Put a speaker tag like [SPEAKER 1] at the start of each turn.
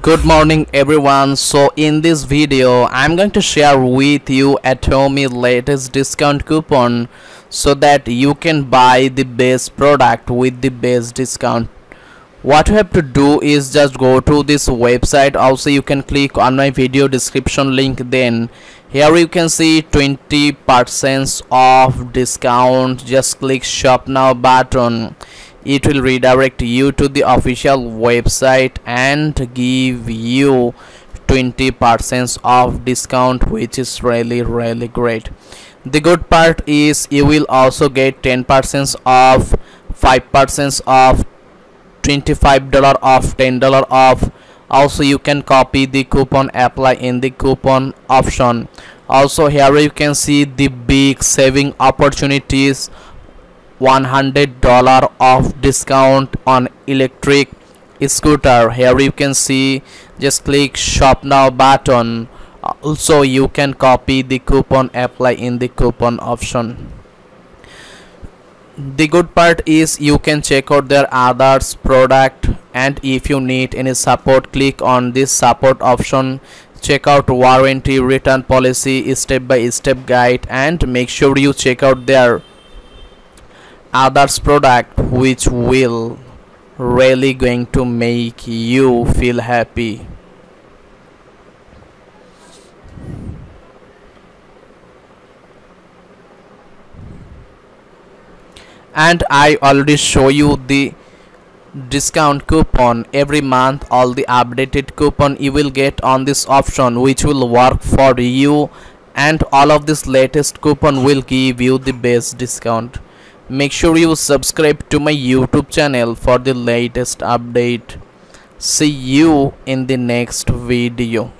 [SPEAKER 1] good morning everyone. So in this video i'm going to share with you ATOMI latest discount coupon so that you can buy the best product with the best discount. What you have to do is just go to this website. Also you can click on my video description link. Then here you can see 20 percent off discount. Just click shop now button it will redirect you to the official website and give you 20% off discount which is really really great. The good part is you will also get 10% off 5% off $25 off $10 off also you can copy the coupon apply in the coupon option. Also here you can see the big saving opportunities $100 off discount on electric scooter. Here you can see just click shop now button. Also you can copy the coupon apply in the coupon option. The good part is you can check out their others product and if you need any support click on this support option. Check out warranty return policy step by step guide and make sure you check out their others product which will really going to make you feel happy. And I already show you the discount coupon. Every month all the updated coupon you will get on this option which will work for you. And all of this latest coupon will give you the best discount make sure you subscribe to my youtube channel for the latest update. See you in the next video